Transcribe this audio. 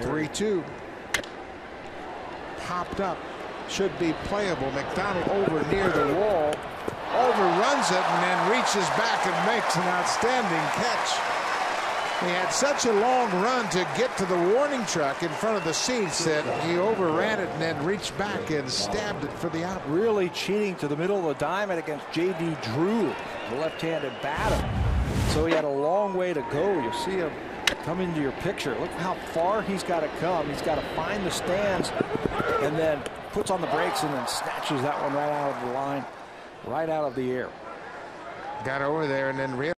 3-2. Popped up. Should be playable. McDonald over near the wall. Overruns it and then reaches back and makes an outstanding catch. He had such a long run to get to the warning track in front of the seats that he overran it and then reached back and stabbed it for the out. Really cheating to the middle of the diamond against J.D. Drew, the left-handed batter. So he had a long way to go. You'll see him come into your picture. Look how far he's got to come. He's got to find the stands and then puts on the brakes and then snatches that one right out of the line, right out of the air. Got over there and then realized.